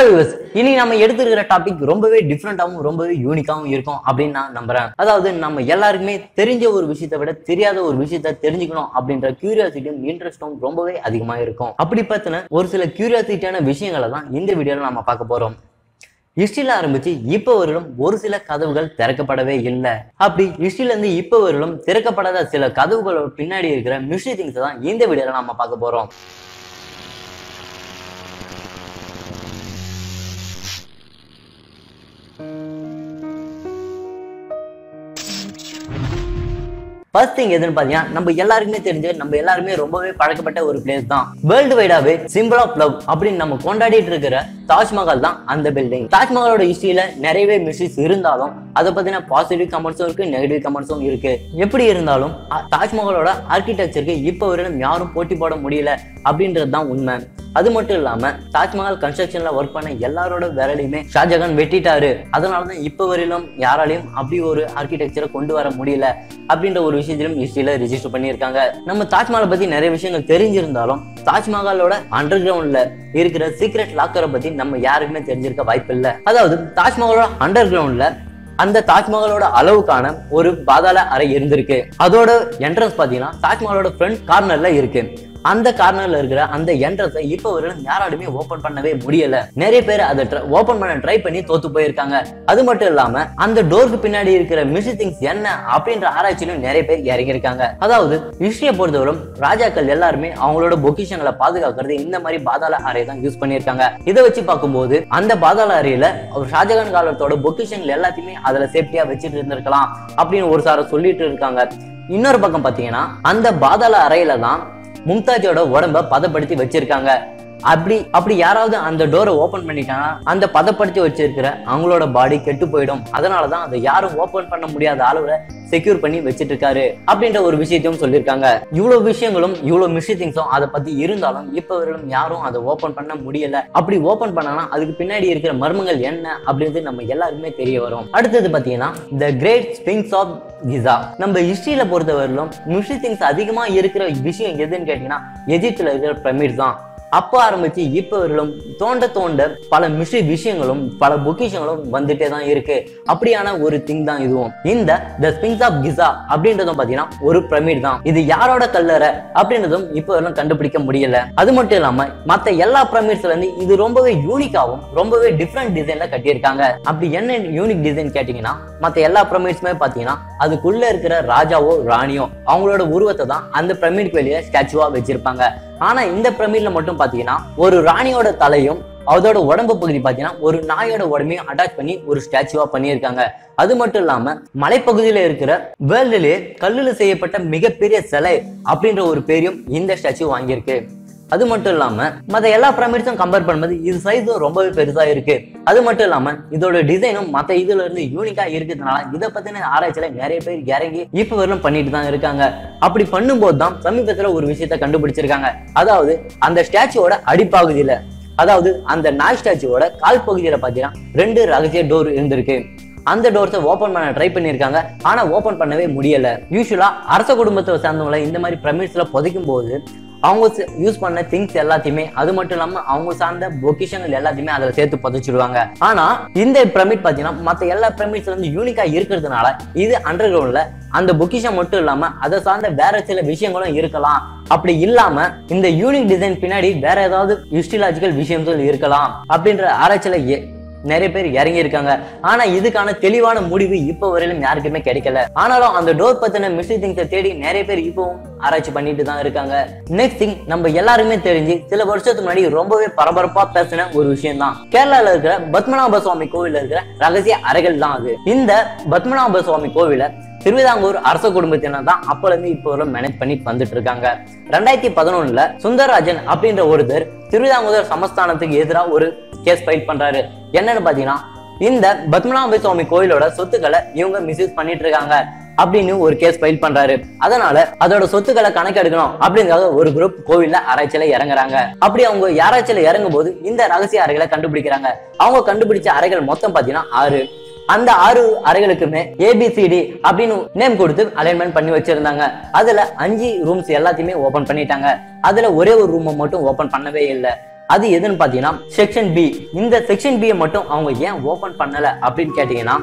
Hello viewers இனி நம்ம எடுத்துருக்கிற topic ரொம்பவே டிஃப்ரெண்டாகவும் ரொம்பவே யூனிக்காகவும் இருக்கும் அப்படின்னு நான் நம்புறேன். அதாவது நம்ம எல்லாருக்குமே தெரிஞ்ச ஒரு விஷயத்தை விட தெரியாத ஒரு விஷயத்த தெரிஞ்சுக்கணும் அப்படின்ற கியூரியாசிட்டியும் இன்ட்ரெஸ்டும் ரொம்பவே அதிகமா இருக்கும். அப்படி பார்த்தின ஒரு சில கியூரியாசிட்டியான விஷயங்களை தான் இந்த வீடியோவில் நம்ம பார்க்க போறோம். ஹிஸ்டரியில் ஆரம்பிச்சு இப்போ வரையிலும் ஒரு சில கதவுகள் திறக்கப்படவே இல்லை. அப்படி ஹிஸ்டரியில இருந்து இப்போ வரையிலும் திறக்கப்படாத சில கதவுகளோட பின்னாடி இருக்கிற மிஸ்ட்ரி திங்ஸை தான் இந்த வீடியோவில் நம்ம பார்க்க போறோம். ஃபர்ஸ்ட் திங் எதுன்னு பாத்தீங்கன்னா நம்ம எல்லாருக்குமே தெரிஞ்சு நம்ம எல்லாருமே ரொம்பவே பழக்கப்பட்ட ஒரு பிளேஸ் தான். வேர்ல்டு வைடாவே சிம்பிள் ஆஃப் லவ் அப்படின்னு நம்ம கொண்டாடிட்டு இருக்கிற தாஜ்மஹால் தான் அந்த பில்டிங் தாஜ்மஹாலோட ஹிஸ்டரியில நிறையவே மிஸ்டேக்ஸ் இருந்தாலும் அதை பத்தின பாசிட்டிவ் கமெண்ட்ஸும் இருக்கு நெகட்டிவ் கமெண்ட்ஸும் இருக்கு. எப்படி இருந்தாலும் தாஜ்மஹாலோட ஆர்கிடெக்சருக்கு இப்போ வரையிலும் யாரும் போட்டி போட முடியல அப்படின்றது தான் உண்மை. அது மட்டும் இல்லாம தாஜ்மஹால் கன்ஸ்ட்ரக்ஷன்ல ஒர்க் பண்ண எல்லாரோட வேலையுமே ஷாஜகான் வெட்டிட்டாரு. அதனாலதான் தான் இப்போ வரையிலும் யாராலையும் அப்படி ஒரு ஆர்கிடெக்சரை கொண்டு வர முடியல அப்படின்ற ஒரு விஷயத்திலும் ஹிஸ்டரியில ரிஜிஸ்டர் பண்ணியிருக்காங்க. நம்ம தாஜ்மஹாலை பத்தி நிறைய விஷயங்கள் தெரிஞ்சிருந்தாலும் தாஜ்மஹாலோட அண்டர் கிரவுண்ட்ல இருக்கிற சீக்ரெட் லாக்கரை பத்தி நம்ம யாருக்குமே தெரிஞ்சிருக்க வாய்ப்பு இல்லை அதாவது தாஜ்மஹாலோட அண்டர் கிரவுண்ட்ல அந்த தாஜ்மஹாலோட அளவுக்கான ஒரு பாதாள அறை இருந்திருக்கு. அதோட என்ட்ரன்ஸ் பாத்தீங்கன்னா தாஜ்மஹாலோட ஃப்ரண்ட் கார்னர்ல இருக்கு. அந்த கார்னர்ல இருக்கிற அந்த என்ட்ரன்ஸை இப்போ வரையும் யாராலுமே ஓபன் பண்ணவே முடியல. நிறைய பேர் அதை ஓபன் பண்ண ட்ரை பண்ணி தோத்து போயிருக்காங்க. அது மட்டும் இல்லாம அந்த டோருக்கு பின்னாடி இருக்கிற மிஸ்ஸி திங்ஸ் என்ன அப்படின்ற ஆராய்ச்சியிலும் நிறைய பேர் இறங்கியிருக்காங்க. அதாவது ஹிஸ்டரியை பொறுத்தவரும் ராஜாக்கள் எல்லாருமே அவங்களோட பொக்கிஷங்களை பாதுகாக்கிறது இந்த மாதிரி பாதாள அறை தான் யூஸ் பண்ணியிருக்காங்க. இதை வச்சு பார்க்கும்போது அந்த பாதாள அறையில அவர் ஷாஜகான் காலத்தோட பொக்கிஷங்கள் எல்லாத்தையுமே அதுல சேஃப்டியா வச்சுட்டு இருந்திருக்கலாம் அப்படின்னு ஒரு சார சொல்லிட்டு இருக்காங்க. இன்னொரு பக்கம் பாத்தீங்கன்னா அந்த பாதாள அறையில தான் மும்தாஜோட உடம்ப பதப்படுத்தி வச்சிருக்காங்க. அப்படி அப்படி யாராவது அந்த டோரை ஓபன் பண்ணிட்டாங்கன்னா அந்த பதப்படுத்தி வச்சிருக்கிற அவங்களோட பாடி கெட்டு போயிடும். அதனாலதான் அதை யாரும் ஓபன் பண்ண முடியாத அளவுல செக்யூர் பண்ணி வச்சிட்டு இருக்காரு அப்படின்ற ஒரு விஷயத்தையும் சொல்லியிருக்காங்க. இவ்வளவு விஷயங்களும் இவ்வளவு மிஷி திங்ஸும் அதை பத்தி இருந்தாலும் இப்ப வரையிலும் யாரும் அதை ஓபன் பண்ண முடியல. அப்படி ஓபன் பண்ணனா அதுக்கு பின்னாடி இருக்கிற மர்மங்கள் என்ன அப்படின்றது நம்ம எல்லாருக்குமே தெரிய வரும். அடுத்தது பாத்தீங்கன்னா the great sphinx of Giza நம்ம ஹிஸ்டரியில பொறுத்தவரையிலும் மிஷி திங்ஸ் அதிகமா இருக்கிற விஷயம் எதுன்னு கேட்டீங்கன்னா எஜிப்துல இருக்கிற பிரமிட் தான். அப்போ ஆரம்பிச்சு இப்போ வரையிலும் தோண்ட தோண்ட பல மிஷி விஷயங்களும் பல பொக்கிஷங்களும் வந்துட்டே தான் இருக்கு. அப்படியான ஒரு திங் தான் இதுவும். இந்த த ஸ்பிங்ஸ் ஆஃப் கிசா அப்படின்றதும் பாத்தீங்கன்னா ஒரு பிரமிட் தான். இது யாரோட கல்லறை அப்படின்றதும் இப்போ வரலும் கண்டுபிடிக்க முடியல. அது மட்டும் இல்லாம மத்த எல்லா பிரமிட்ஸ்ல இருந்து இது ரொம்பவே யூனிக்காவும் ரொம்பவே டிஃப்ரெண்ட் டிசைன்ல கட்டியிருக்காங்க. அப்படி என்ன யூனிக் டிசைன் கேட்டீங்கன்னா மத்த எல்லா பிரமிட்ஸுமே பாத்தீங்கன்னா அதுக்குள்ள இருக்கிற ராஜாவோ ராணியோ அவங்களோட உருவத்தை தான் அந்த பிரமிட் வெளியே ஸ்டாச்சுவா வச்சிருப்பாங்க. ஆனா இந்த பிரமிட்ல மட்டும் பாத்தீங்கன்னா ஒரு ராணியோட தலையும் அதோட உடம்பு பகுதி பாத்தீங்கன்னா ஒரு நாயோட உடம்பையும் அட்டாச் பண்ணி ஒரு ஸ்டாச்சுவா பண்ணியிருக்காங்க. அது மட்டும் இல்லாம மலைப்பகுதியில இருக்கிற வேர்ல்டுலயே கல்லுல செய்யப்பட்ட மிகப்பெரிய சிலை அப்படின்ற ஒரு பேரையும் இந்த ஸ்டாச்சு வாங்கியிருக்கு. அது மட்டும் இல்லாம மத்த எல்லா பிரமிட்ஸும் கம்பேர் பண்ணும்போது இது சைஸும் ரொம்பவே பெருசா இருக்கு. அது மட்டும் இல்லாம இதோட டிசைனும் மத்த இதுல இருந்து யூனிக்கா இருக்கிறதுனால இதை பத்தின ஆராய்ச்சியில நிறைய பேர் இறங்கி இப்ப வரலும் பண்ணிட்டு தான் இருக்காங்க. அப்படி பண்ணும்போது தான் சமீபத்துல ஒரு விஷயத்த கண்டுபிடிச்சிருக்காங்க. அதாவது அந்த ஸ்டாச்சுவோட அடிப்பகுதியில அதாவது அந்த நாய் ஸ்டாச்சுவோட கால் பகுதியில பாத்தீங்கன்னா ரெண்டு ரகசிய டோர் இருந்திருக்கு. அந்த டோர்ஸை ஓபன் பண்ண ட்ரை பண்ணியிருக்காங்க. ஆனா ஓபன் பண்ணவே முடியல. யூஸ்வலா அரச குடும்பத்தை சார்ந்தவங்களை இந்த மாதிரி பிரமிட்ஸ்ல புதைக்கும் போது அவங்க யூஸ் பண்ண திங்ஸ் எல்லாத்தையுமே அது மட்டும் இல்லாம அவங்க சார்ந்த பொக்கிஷங்கள் எல்லாத்தையுமே அதுல சேர்த்து பதிச்சிடுவாங்க. ஆனா இந்த பிரமிட் பாத்தீங்கன்னா மத்த எல்லா பிரமிட்ஸ்ல இருந்து யூனிக்கா இருக்கிறதுனால இது அண்டர் கிரவுண்ட்ல அந்த பொக்கிஷம் மட்டும் இல்லாம அதை சார்ந்த வேற சில விஷயங்களும் இருக்கலாம். அப்படி இல்லாம இந்த யூனிக் டிசைன் பின்னாடி வேற ஏதாவது ஹிஸ்டலாஜிக்கல் விஷயங்கள் இருக்கலாம் அப்படின்ற ஆராய்ச்சியில எ- நிறைய பேர் இறங்கி இருக்காங்க ஆனா இதுக்கான தெளிவான முடிவு இப்ப வரையிலும் யாருக்குமே கிடைக்கல. ஆனாலும் அந்த டோர் பத்தின மிஸ்டி திங்ஸை தேடி நிறைய பேர் இப்பவும் ஆராய்ச்சி பண்ணிட்டு தான் இருக்காங்க. நெக்ஸ்ட் திங் நம்ம எல்லாருமே தெரிஞ்சு சில வருஷத்துக்கு முன்னாடி ரொம்பவே பரபரப்பா பேசின ஒரு விஷயம் தான் கேரளால இருக்கிற பத்மநாப சுவாமி கோவில இருக்கிற ரகசிய அறைகள் தான் அது. இந்த பத்மநாப சுவாமி கோவில திருவிதாங்கூர் அரச குடும்பத்தினர் தான் அப்பல இருந்து இப்போ வரை மேனேஜ் பண்ணி வந்துட்டு இருக்காங்க ரெண்டாயிரத்தி பதினொன்னுல சுந்தரராஜன் அப்படின்ற ஒருத்தர் திருவிதாங்கூர் சமஸ்தானத்துக்கு எதிராக ஒரு கேஸ் ஃபைல் பண்றாரு. என்னன்னு பாத்தீங்கன்னா இந்த பத்மநாப சுவாமி கோயிலோட சொத்துக்களை இவங்க மிஸ்யூஸ் பண்ணிட்டு இருக்காங்க அப்படின்னு ஒரு கேஸ் ஃபைல் பண்றாரு. அதனால அதோட சொத்துக்களை கணக்கெடுக்கணும் அப்படிங்கிறத ஒரு குரூப் கோவில்ல ஆராய்ச்சியில இறங்குறாங்க. அப்படி அவங்க ஆராய்ச்சியில இறங்கும் போது இந்த ரகசிய அறைகளை கண்டுபிடிக்கிறாங்க. அவங்க கண்டுபிடிச்ச அறைகள் மொத்தம் பாத்தீங்கன்னா ஆறு. அந்த ஆறு அறைகளுக்குமே ஏபிசிடி அப்படின்னு நேம் கொடுத்து அலைன்மெண்ட் பண்ணி வச்சிருந்தாங்க. அதுல அஞ்சு ரூம்ஸ் எல்லாத்தையுமே ஓபன் பண்ணிட்டாங்க. அதுல ஒரே ஒரு ரூமை மட்டும் ஓபன் பண்ணவே இல்லை. அது எதுன்னு பாத்தீங்கன்னா செக்ஷன் பி இந்த செக்ஷன் பியை மட்டும் அவங்க ஏன் ஓபன் பண்ணல அப்படின்னு கேட்டீங்கன்னா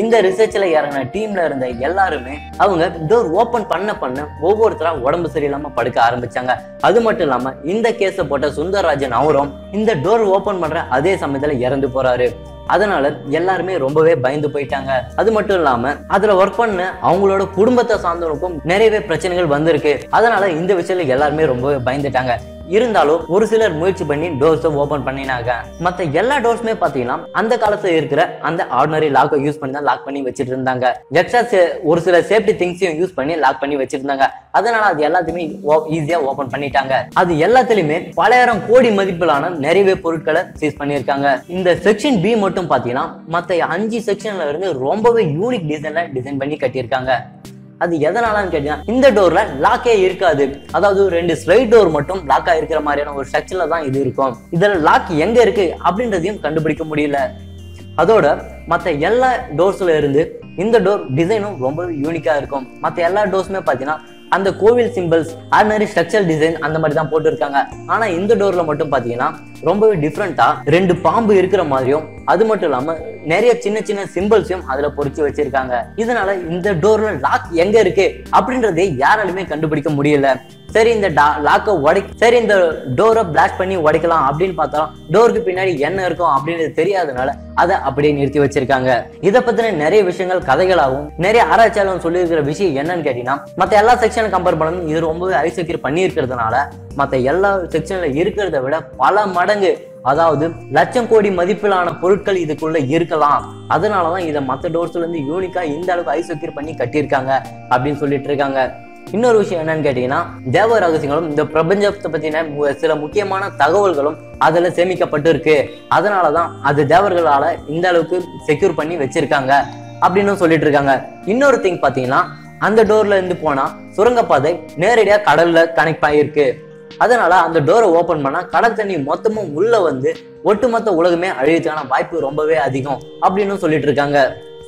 இந்த ரிசர்ச்ல இறங்கின டீம்ல இருந்த எல்லாருமே அவங்க டோர் ஓபன் பண்ண பண்ண ஒவ்வொருத்தரா உடம்பு சரியில்லாம படுக்க ஆரம்பிச்சாங்க. அது மட்டும் இல்லாம இந்த கேஸ போட்ட சுந்தரராஜன் அவரும் இந்த டோர் ஓபன் பண்ற அதே சமயத்துல இறந்து போறாரு. அதனால எல்லாருமே ரொம்பவே பயந்து போயிட்டாங்க. அது மட்டும் இல்லாம அதுல ஒர்க் பண்ண அவங்களோட குடும்பத்தை சார்ந்தவனுக்கும் நிறையவே பிரச்சனைகள் வந்திருக்கு. அதனால இந்த விஷயத்துல எல்லாருமே ரொம்பவே பயந்துட்டாங்க. இருந்தாலும் ஒரு சிலர் முயற்சி பண்ணி டோர்ஸை ஓபன் பண்ணினாங்க. மத்த எல்லா டோர்ஸுமே பாத்தீங்கன்னா அந்த காலத்துல இருக்கிற அந்த ஆர்டினரி லாக்கை யூஸ் பண்ணி தான் லாக் பண்ணி வச்சிட்டு இருந்தாங்க. எக்ஸ்ட்ரா ஒரு சில சேஃப்டி திங்ஸையும் யூஸ் பண்ணி லாக் பண்ணி வச்சிருந்தாங்க அதனால அது எல்லாத்தையுமே ஈஸியா ஓபன் பண்ணிட்டாங்க. அது எல்லாத்துலயுமே பலாயிரம் கோடி மதிப்பிலான நிறையவே பொருட்களை சீஸ் பண்ணியிருக்காங்க. இந்த செக்ஷன் பி மட்டும் பாத்தீங்கன்னா மத்த அஞ்சு செக்ஷன்ல இருந்து ரொம்பவே யூனிக் டிசைன்ல டிசைன் பண்ணி கட்டியிருக்காங்க. அது எதனாலன்னு கேட்டீங்கன்னா இந்த டோர்ல லாக்கே இருக்காது. அதாவது ரெண்டு ஸ்லைட் டோர் மட்டும் லாக்கா இருக்கிற மாதிரியான ஒரு ஸ்ட்ரக்சர்ல தான் இது இருக்கும். இதுல லாக் எங்க இருக்கு அப்படின்றதையும் கண்டுபிடிக்க முடியல. அதோட மத்த எல்லா டோர்ஸ்ல இருந்து இந்த டோர் டிசைனும் ரொம்ப யூனிக்கா இருக்கும். மத்த எல்லா டோர்ஸுமே பாத்தீங்கன்னா அந்த கோவில் சிம்பிள்ஸ் ஆர்டினரி ஸ்ட்ரக்சர் டிசைன் அந்த மாதிரி தான் போட்டிருக்காங்க. ஆனா இந்த டோர்ல மட்டும் பாத்தீங்கன்னா ரொம்பவே டிஃப்ரெண்டா ரெண்டு பாம்பு இருக்கிற மாதிரியும் அது மட்டும் இல்லாம நிறைய சின்ன சின்ன சிம்பிள்ஸையும் அதுல பொறிச்சு வச்சிருக்காங்க. இதனால இந்த டோர்ல லாக் எங்க இருக்கு? அப்படின்றதே யாராலுமே கண்டுபிடிக்க முடியல. சரி இந்த லாக்கை உடை சரி இந்த டோரை பிளாக் பண்ணி உடைக்கலாம் அப்படின்னு பார்த்தா டோருக்கு பின்னாடி என்ன இருக்கும் அப்படின்றது தெரியாதனால அதை அப்படியே நிறுத்தி வச்சிருக்காங்க. இதை பத்தின நிறைய விஷயங்கள் கதைகளாகவும் நிறைய ஆராய்ச்சியாளர் சொல்லியிருக்கிற விஷயம் என்னன்னு கேட்டீங்கன்னா மற்ற எல்லா செக்ஷனும் கம்பேர் பண்ணணும். இது ரொம்பவே ஐசெக்யூர் பண்ணியிருக்கிறதுனால மற்ற எல்லா செக்ஷன்ல இருக்கிறத விட பல மடங்கு அதாவது லட்சம் கோடி மதிப்பிலான பொருட்கள் இதுக்குள்ள இருக்கலாம். அதனாலதான் இதை மற்ற டோர்ஸ்ல இருந்து யூனிக்கா இந்த அளவுக்கு ஐசெக்யூர் பண்ணி கட்டியிருக்காங்க அப்படின்னு சொல்லிட்டு இருக்காங்க. இன்னொரு விஷயம் என்னன்னு கேட்டீங்கன்னா தேவ ரகசியங்களும் இந்த பிரபஞ்சத்தை பத்தின சில முக்கியமான தகவல்களும் அதுல சேமிக்கப்பட்டு இருக்கு அதனாலதான் அது தேவர்களால இந்த அளவுக்கு செக்யூர் பண்ணி வச்சிருக்காங்க அப்படின்னு சொல்லிட்டு இருக்காங்க. இன்னொரு திங் பாத்தீங்கன்னா அந்த டோர்ல இருந்து போனா சுரங்கப்பாதை நேரடியா கடல்ல கனெக்ட் ஆகிருக்கு அதனால அந்த டோரை ஓபன் பண்ணா கடல் தண்ணி மொத்தமும் உள்ள வந்து ஒட்டுமொத்த உலகமே அழியறதுக்கான வாய்ப்பு ரொம்பவே அதிகம் அப்படின்னு சொல்லிட்டு இருக்காங்க.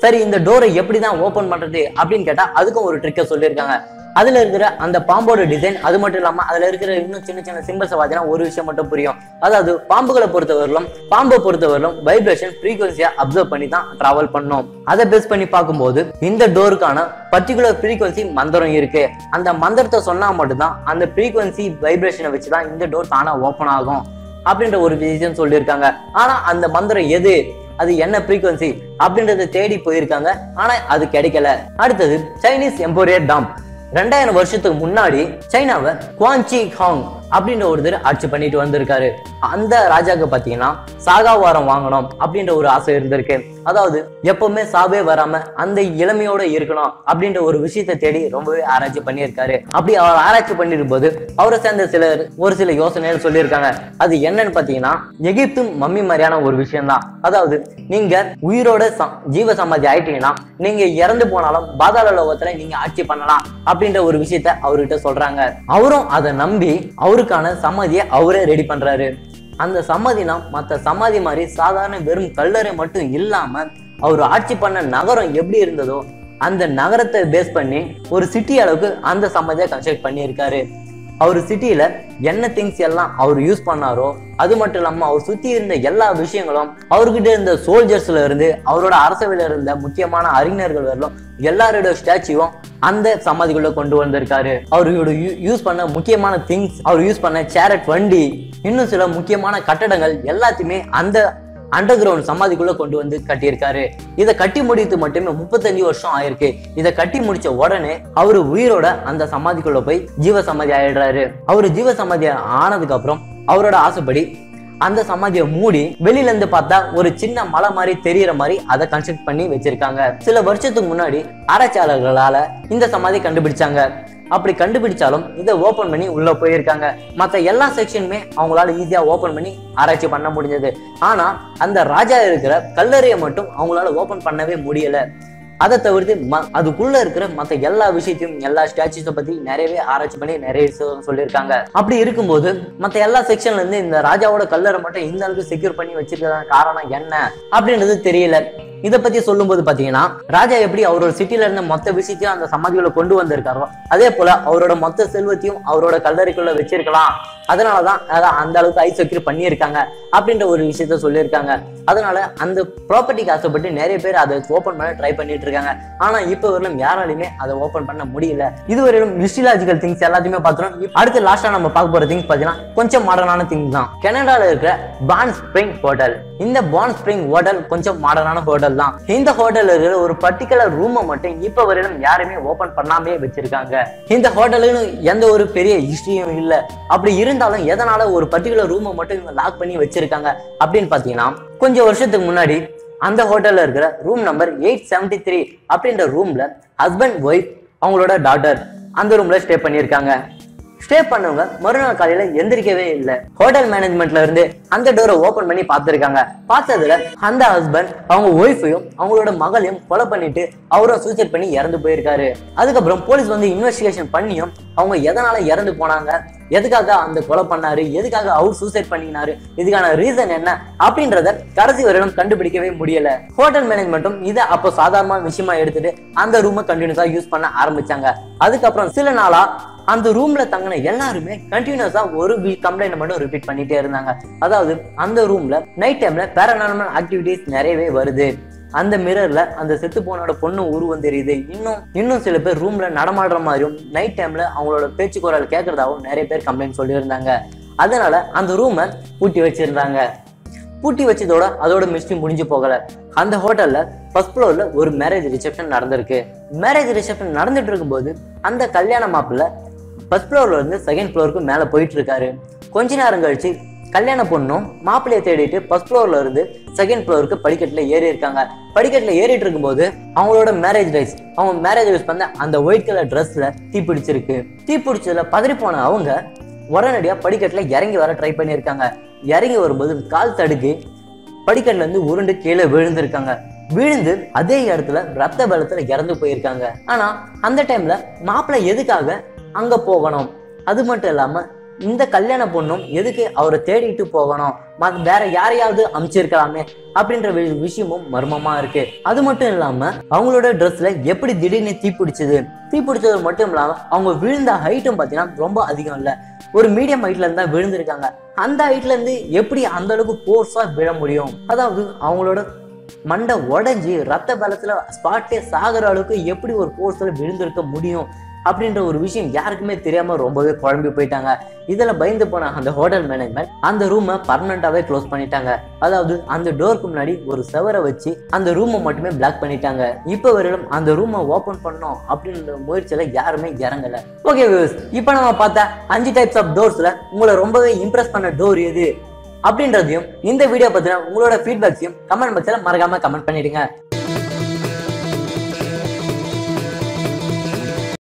சரி இந்த டோரை எப்படி தான் ஓபன் பண்றது அப்படின்னு கேட்டா அதுக்கும் ஒரு ட்ரிக்கை சொல்லியிருக்காங்க. அதுல இருக்கிற அந்த பாம்போட டிசைன் அது மட்டும் இல்லாம அதுல இருக்கிற இன்னும் சின்ன சின்ன சிம்பிள்ஸை பார்த்தீங்கன்னா ஒரு விஷயம் மட்டும் புரியும். அதாவது பாம்புகளை பொறுத்தவரையிலும் பாம்பை பொறுத்தவரையிலும் வைப்ரேஷன் ஃப்ரீக்வன்சியா அப்சர்வ் பண்ணி தான் டிராவல் பண்ணும். அதை பேஸ் பண்ணி பார்க்கும்போது இந்த டோருக்கான பர்டிகுலர் ஃப்ரீக்வன்சி மந்திரம் இருக்கு. அந்த மந்திரத்தை சொன்னா மட்டும்தான் அந்த ஃப்ரீக்வன்சி வைப்ரேஷனை வச்சு தான் இந்த டோர் தானா ஓப்பன் ஆகும். அப்படின்ற ஒரு விஷயம் சொல்லியிருக்காங்க. ஆனா அந்த மந்திரம் எது? அது என்ன ஃப்ரீக்வன்சி அப்படின்றத தேடி போயிருக்காங்க. ஆனா அது கிடைக்கல. அடுத்தது சைனீஸ் எம்போரியர் டாம் ரெண்டாயிரம் வருஷத்துக்கு முன்னாடி சைனாவை குவான்சி ஹாங் அப்படின்ற ஒருத்தர் ஆட்சி பண்ணிட்டு வந்திருக்காரு. அந்த ராஜாக்கு சாகா சாகாவாரம் வாங்கணும் அப்படின்ற ஒரு ஆசை இருந்திருக்கு. அதாவது எப்பவுமே சாவே வராம அந்த இளமையோட இருக்கணும் அப்படின்ற ஒரு விஷயத்தை தேடி ரொம்பவே ஆராய்ச்சி பண்ணியிருக்காரு. அப்படி அவர் ஆராய்ச்சி பண்ணிருக்கும் போது அவரை சேர்ந்த சிலர் ஒரு சில யோசனைகள் சொல்லியிருக்காங்க. அது என்னன்னு பாத்தீங்கன்னா எகிப்து மம்மி மாதிரியான ஒரு விஷயம் தான் அதாவது நீங்க உயிரோட ச- ஜீவ சமாதி ஆயிட்டீங்கன்னா நீங்க இறந்து போனாலும் பாதாள லோகத்துல நீங்க ஆட்சி பண்ணலாம் அப்படின்ற ஒரு விஷயத்த அவர்கிட்ட சொல்றாங்க. அவரும் அதை நம்பி அவருக்கான சமாதியை அவரே ரெடி பண்றாரு. அந்த சமாதினா மத்த சமாதி மாதிரி சாதாரண வெறும் கல்லறை மட்டும் இல்லாம அவர் ஆட்சி பண்ண நகரம் எப்படி இருந்ததோ அந்த நகரத்தை பேஸ் பண்ணி ஒரு சிட்டி அளவுக்கு அந்த சமாதியை கன்ஸ்ட்ரக்ட் பண்ணியிருக்காரு. அவர் சிட்டியில என்ன திங்ஸ் எல்லாம் அவர் யூஸ் பண்ணாரோ அது மட்டும் இல்லாம அவர் சுத்தி இருந்த எல்லா விஷயங்களும் அவர்கிட்ட இருந்த சோல்ஜர்ஸ்ல இருந்து அவரோட அரசவையில இருந்த முக்கியமான அறிஞர்கள் வரலும் எல்லாரோட ஸ்டாச்சுவும் அந்த சமாதிக்குள்ள கொண்டு வந்திருக்காரு. அவரோட யூஸ் பண்ண முக்கியமான திங்ஸ் அவர் யூஸ் பண்ண சேரட் வண்டி இன்னும் சில முக்கியமான கட்டடங்கள் எல்லாத்தையுமே அந்த அண்டர் கிரவுண்ட் சமாதிக்குள்ள கொண்டு வந்து கட்டியிருக்காரு. இதை கட்டி முடித்து மட்டுமே முப்பத்தஞ்சு வருஷம் ஆயிருக்கு. இதை கட்டி முடிச்ச உடனே அவரு உயிரோட அந்த சமாதிக்குள்ள போய் ஜீவ சமாதி ஆயிடுறாரு. அவரு ஜீவ சமாதி ஆனதுக்கு அப்புறம் அவரோட ஆசைப்படி அந்த சமாதியை மூடி வெளியில இருந்து பார்த்தா ஒரு சின்ன மலை மாதிரி தெரியற மாதிரி அதை கன்ஸ்ட்ரக்ட் பண்ணி வச்சிருக்காங்க. சில வருஷத்துக்கு முன்னாடி ஆராய்ச்சியாளர்களால இந்த சமாதி கண்டுபிடிச்சாங்க. அப்படி கண்டுபிடிச்சாலும் இதை ஓபன் பண்ணி உள்ள போயிருக்காங்க. மற்ற எல்லா செக்ஷனுமே அவங்களால ஈஸியா ஓபன் பண்ணி ஆராய்ச்சி பண்ண முடிஞ்சது. ஆனா அந்த ராஜா இருக்கிற கல்லறையை மட்டும் அவங்களால ஓபன் பண்ணவே முடியல. அதை தவிர்த்து ம- அதுக்குள்ள இருக்கிற மற்ற எல்லா விஷயத்தையும் எல்லா ஸ்டாச்சுஸை பத்தி நிறையவே ஆராய்ச்சி பண்ணி நிறைய சொல்லியிருக்காங்க. அப்படி இருக்கும்போது மற்ற எல்லா செக்ஷன்ல இருந்து இந்த ராஜாவோட கல்லறை மட்டும் இந்த அளவுக்கு செக்யூர் பண்ணி வச்சிருக்கிறதான காரணம் என்ன? அப்படின்றது தெரியல. இதை பத்தி சொல்லும்போது பாத்தீங்கன்னா ராஜா எப்படி அவரோட சிட்டில இருந்த மொத்த விஷயத்தையும் அந்த சமாதிகளை கொண்டு வந்திருக்காரோ அதே போல அவரோட மொத்த செல்வத்தையும் அவரோட கல்லறைக்குள்ள வச்சிருக்கலாம். அதனாலதான் அதான் அந்த அளவுக்கு ஐஸ் வைக்கிற பண்ணியிருக்காங்க அப்படின்ற ஒரு விஷயத்த சொல்லியிருக்காங்க. அதனால அந்த ப்ராப்பர்ட்டிக்கு ஆசைப்பட்டு நிறைய பேர் அதை ஓபன் பண்ண ட்ரை பண்ணிட்டு இருக்காங்க. ஆனா இப்ப வரலும் யாராலையுமே அதை ஓபன் பண்ண முடியல. இதுவரையிலும் மிஸ்டிலாஜிக்கல் திங்ஸ் எல்லாத்தையுமே பார்த்தோம் அடுத்து லாஸ்டா நம்ம பார்க்க போற திங்ஸ் பாத்தீங்கன்னா கொஞ்சம் மாடர்னான திங்ஸ் தான். கனடால இருக்கிற பான் ஸ்பிரிங் ஹோட்டல் இந்த பான் ஸ்பிரிங் ஹோட்டல் கொஞ்சம் மாடர்னான ஹோட்டல் சொல்லலாம் இந்த ஹோட்டல்ல இருக்கிற ஒரு பர்டிகுலர் ரூமை மட்டும் இப்ப வரையிலும் யாருமே ஓபன் பண்ணாமே வச்சிருக்காங்க. இந்த ஹோட்டலுக்கு எந்த ஒரு பெரிய ஹிஸ்டரியும் இல்ல. அப்படி இருந்தாலும் எதனால ஒரு பர்டிகுலர் ரூமை மட்டும் இவங்க லாக் பண்ணி வச்சிருக்காங்க? அப்படின்னு பாத்தீங்கன்னா கொஞ்சம் வருஷத்துக்கு முன்னாடி அந்த ஹோட்டல்ல இருக்கிற room number eight seventy three அப்படின்ற ரூம்ல ஹஸ்பண்ட் ஒய்ஃப் அவங்களோட டாட்டர் அந்த ரூம்ல ஸ்டே பண்ணியிருக்காங்க. ஸ்டே பண்ணவங்க மறுநாள் காலையில எந்திரிக்கவே இல்லை. ஹோட்டல் மேனேஜ்மெண்ட்ல இருந்து அந்த டோரை ஓபன் பண்ணி பார்த்துருக்காங்க. பார்த்ததுல அந்த ஹஸ்பண்ட் அவங்க ஒய்ஃபையும் அவங்களோட மகளையும் கொலை பண்ணிட்டு அவரும் சூசைட் பண்ணி இறந்து போயிருக்காரு. அதுக்கப்புறம் போலீஸ் வந்து இன்வெஸ்டிகேஷன் பண்ணியும் அவங்க எதனால இறந்து போனாங்க எதுக்காக அந்த கொலை பண்ணாரு எதுக்காக அவர் சூசைட் பண்ணினாரு இதுக்கான ரீசன் என்ன அப்படின்றத கடைசி வரையிலும் கண்டுபிடிக்கவே முடியல. ஹோட்டல் மேனேஜ்மெண்ட்டும் இதை அப்போ சாதாரண விஷயமா எடுத்துட்டு அந்த ரூமை கண்டினியூஸா யூஸ் பண்ண ஆரம்பிச்சாங்க. அதுக்கப்புறம் சில நாளா அந்த ரூம்ல தங்கின எல்லாருமே கண்டினியூஸா ஒரு கம்ப்ளைண்ட் மட்டும் ரிப்பீட் பண்ணிட்டே இருந்தாங்க. அதாவது அந்த ரூம்ல நைட் டைம்ல பேரநார்மல் ஆக்டிவிட்டிஸ் நிறையவே வருது. அந்த மிரர்ல அந்த செத்து போனோட பொண்ணு உருவம் தெரியுது. இன்னும் இன்னும் சில பேர் ரூம்ல நடமாடுற மாதிரியும் நைட் டைம்ல அவங்களோட பேச்சு குரல் கேட்கறதாவும் நிறைய பேர் கம்ப்ளைண்ட் சொல்லியிருந்தாங்க. அதனால அந்த ரூமை பூட்டி வச்சிருந்தாங்க. பூட்டி வச்சதோட அதோட மிஸ்ட்ரி முடிஞ்சு போகல. அந்த ஹோட்டல்ல ஃபர்ஸ்ட் ஃப்ளோர்ல ஒரு மேரேஜ் ரிசப்ஷன் நடந்திருக்கு. மேரேஜ் ரிசப்ஷன் நடந்துட்டு இருக்கும்போது அந்த கல்யாண மாப்பிள்ள ஃபர்ஸ்ட் ஃப்ளோரில் இருந்து செகண்ட் ஃப்ளோருக்கு மேலே போயிட்டு இருக்காரு கொஞ்ச நேரம் கழிச்சு கல்யாண பொண்ணும் மாப்பிள்ளைய தேடிட்டு ஃபர்ஸ்ட் ஃப்ளோர்ல இருந்து செகண்ட் ஃப்ளோருக்கு படிக்கட்டில் ஏறி இருக்காங்க. படிக்கட்டில் ஏறிட்டு இருக்கும்போது அவங்களோட மேரேஜ் ரைஸ் அவங்க மேரேஜ் ரைஸ் பண்ண அந்த ஒயிட் கலர் ட்ரெஸ்ல தீ பிடிச்சிருக்கு. தீ பிடிச்சதுல பதறி போன அவங்க உடனடியாக படிக்கட்டில் இறங்கி வர ட்ரை பண்ணியிருக்காங்க. இறங்கி வரும்போது கால் தடுக்கி படிக்கட்டுல இருந்து உருண்டு கீழே விழுந்திருக்காங்க. விழுந்து அதே இடத்துல ரத்த பலத்துல இறந்து போயிருக்காங்க. ஆனா அந்த டைம்ல மாப்பிள்ளை எதுக்காக அங்கே போகணும். அது மட்டும் இல்லாமல் இந்த கல்யாண பொண்ணும் எதுக்கு அவரை தேடிட்டு போகணும்? வேற யாரையாவது அமைச்சிருக்கலாமே அப்படின்ற விஷயமும் மர்மமா இருக்கு. அது மட்டும் இல்லாம அவங்களோட ட்ரெஸ்ல எப்படி திடீர்னு தீப்பிடிச்சது தீப்பிடிச்சது மட்டும் இல்லாம அவங்க விழுந்த ஹைட்டும் பாத்தீங்கன்னா ரொம்ப அதிகம் இல்ல. ஒரு மீடியம் ஹைட்ல இருந்தா விழுந்திருக்காங்க. அந்த ஹைட்ல இருந்து எப்படி அந்த அளவுக்கு போர்ஸா விழ முடியும்? அதாவது அவங்களோட மண்டை உடஞ்சி ரத்த பலத்துல ஸ்பாட்டே சாகிற அளவுக்கு எப்படி ஒரு போர்ஸ்ல விழுந்திருக்க முடியும்? அப்படின்ற ஒரு விஷயம் யாருக்குமே தெரியாம ரொம்பவே குழம்பி போயிட்டாங்க. இதுல பயந்து போன அந்த ஹோட்டல் மேனேஜ்மெண்ட் அந்த ரூமை பர்மனண்டாவே க்ளோஸ் பண்ணிட்டாங்க. அதாவது அந்த டோருக்கு முன்னாடி ஒரு செவரை வச்சு அந்த ரூமை மட்டுமே பிளாக் பண்ணிட்டாங்க. இப்போ வரையிலும் அந்த ரூமை ஓபன் பண்ணோம் அப்படின்ற முயற்சியில யாருமே இறங்கல. ஓகே இப்போ நம்ம பார்த்தா அஞ்சு டைப்ஸ் ஆஃப் டோர்ஸ்ல உங்களை ரொம்பவே இம்ப்ரெஸ் பண்ண டோர் எது? அப்படின்றதையும் இந்த வீடியோ பத்தின உங்களோட ஃபீட்பேக்ஸையும் கமெண்ட் பாக்ஸ்ல மறக்காம கமெண்ட் பண்ணிடுங்க.